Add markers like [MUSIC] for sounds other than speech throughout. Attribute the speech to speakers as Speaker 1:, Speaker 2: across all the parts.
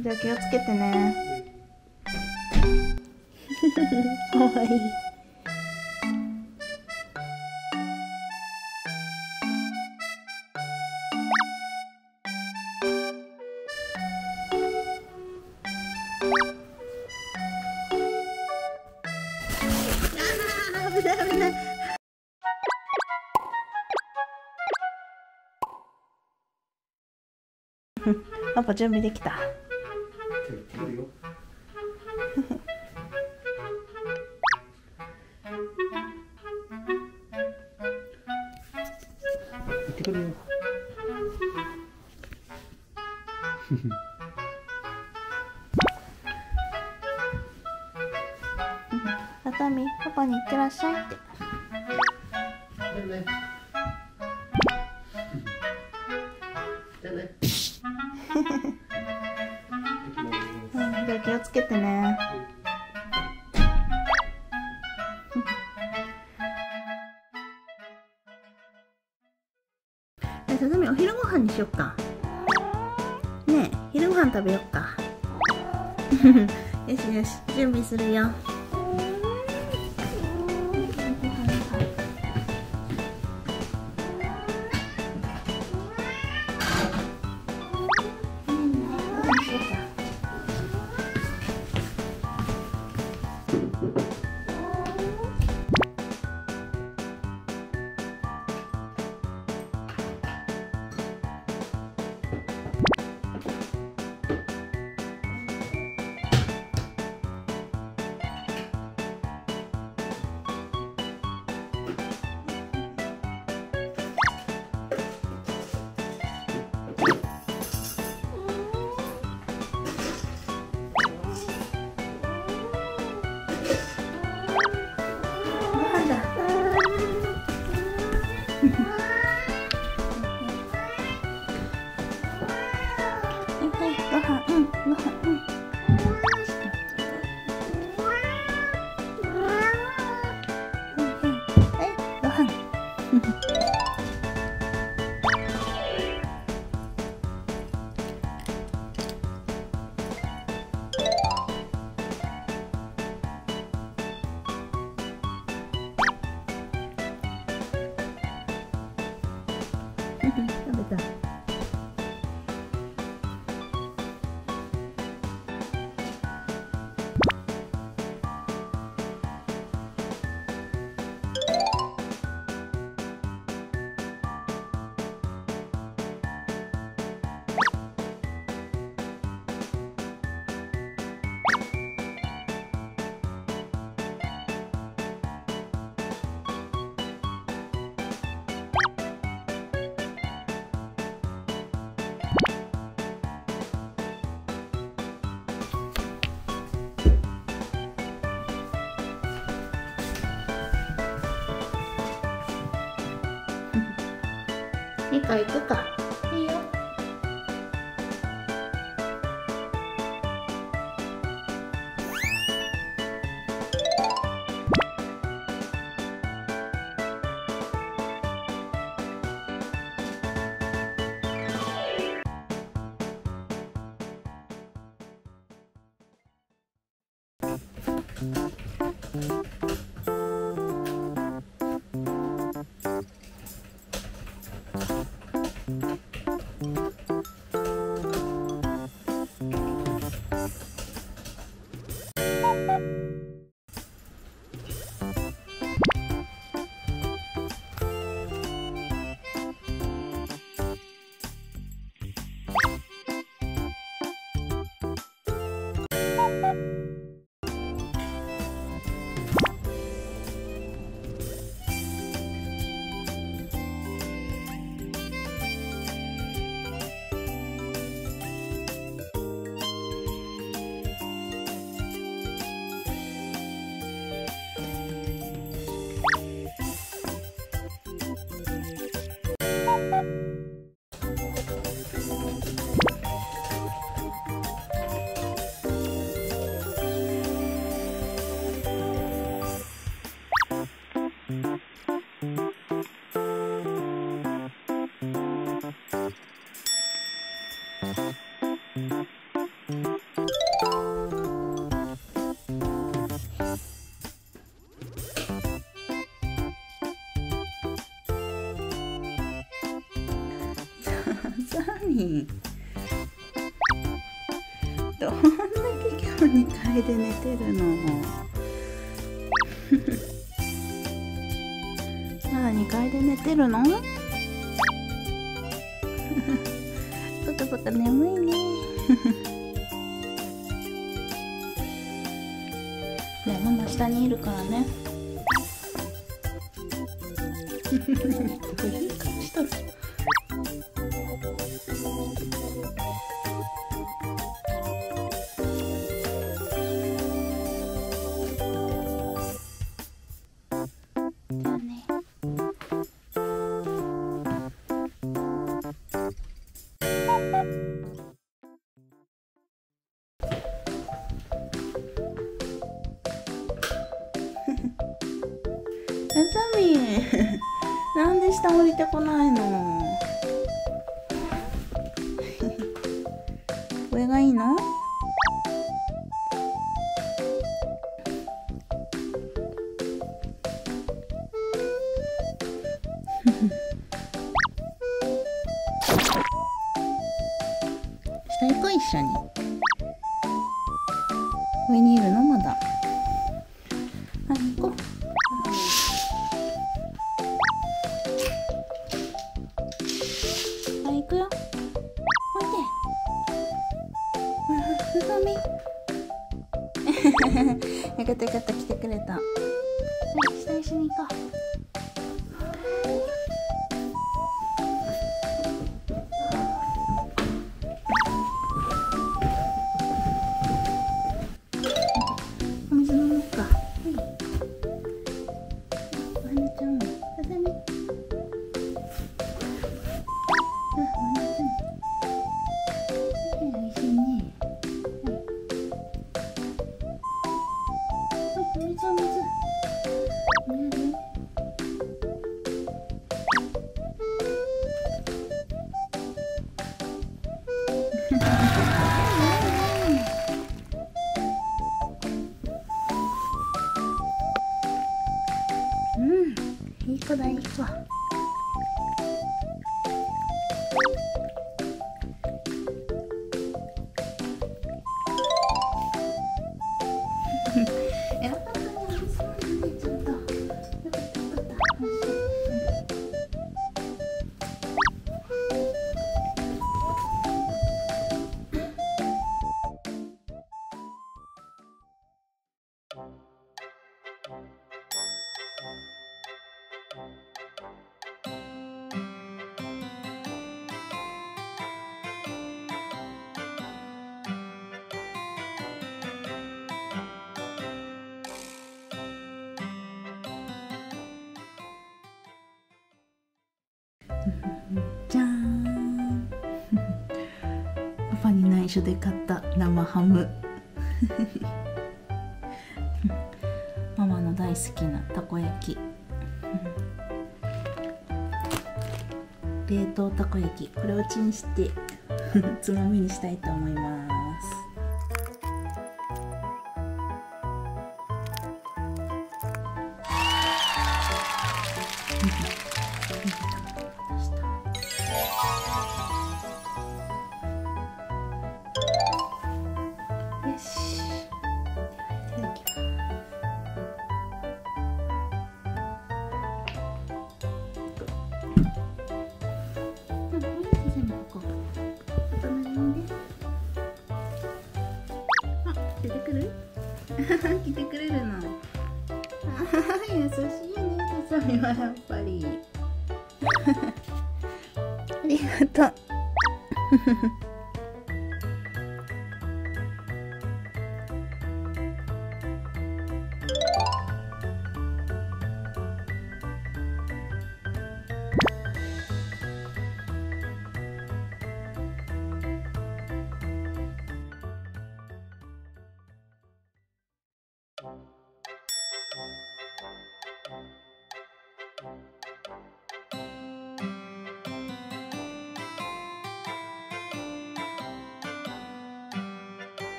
Speaker 1: じゃあ気をつけてね。かわいい。[LAUGHS] 危ない危ない。[LAUGHS] パパ準備できた。
Speaker 2: 来るよ。行ってくるよ。
Speaker 1: パパに行ってらっしゃいって気をつけてね。えさとみお昼ご飯にしよっか。ねえ昼ご飯食べよっか。[LAUGHS] よしよし準備するよ。ごミカ行くか。いいよ。
Speaker 2: うん
Speaker 1: どんだけ今日2階で寝てるの？[LAUGHS] まだ2階で寝てるの？そっポそっか眠いね。[LAUGHS] ねママ下にいるからね。[LAUGHS] あさみなんで下降りてこないの？[LAUGHS] 上がいいの？[LAUGHS] 下行こう一緒に。上にいるの？まだ。うん、いい子だいじゃーん。パパに内緒で買った生ハム。[LAUGHS] ママの大好きなたこ焼き。冷凍たこ焼き。これをチンして [LAUGHS] つまみにしたいと思います。出てくる？来てくれるの。優しいね、ハサミはやっぱり。ありがとう。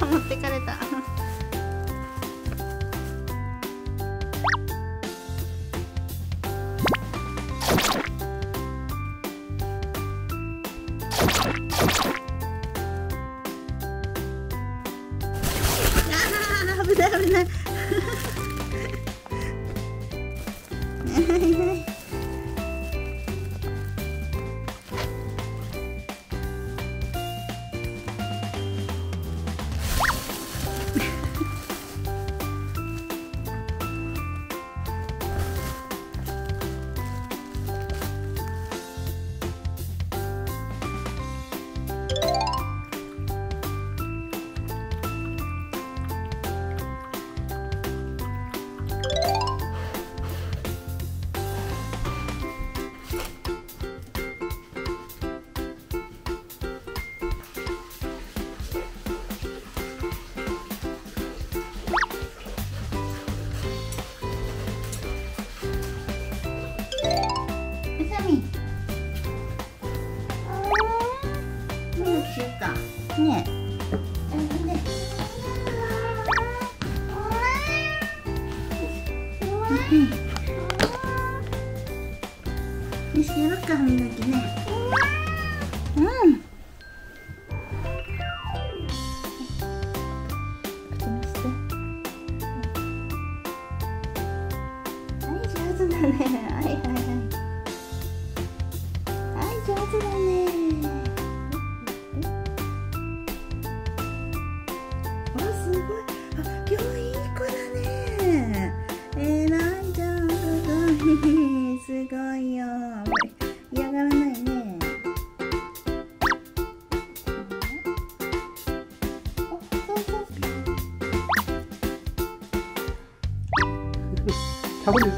Speaker 1: あ持ってかれた。危ない危ない。[LAUGHS] いい子だね。えー、なんゃんすごい。すごいよ。嫌がらないね。[LAUGHS]
Speaker 2: 食べる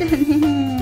Speaker 2: 嘿
Speaker 1: 嘿。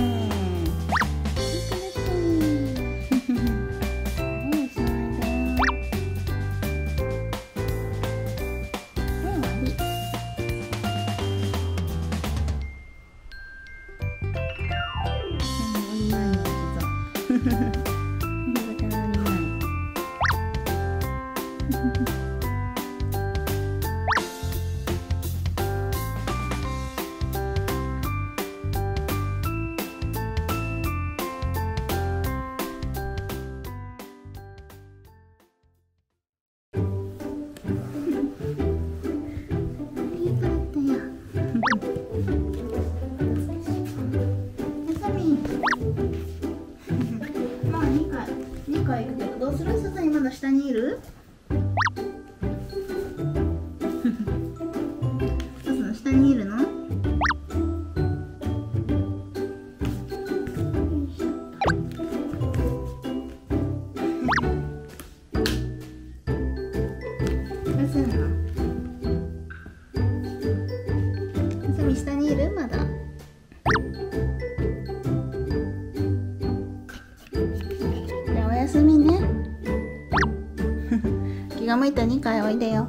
Speaker 1: 寒いと2回おいでよ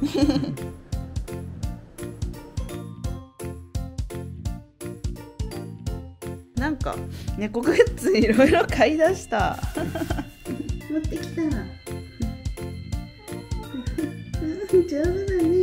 Speaker 1: フフフ。[LAUGHS] 猫グッズいろいろ買い出した。持ってきた。上手だね。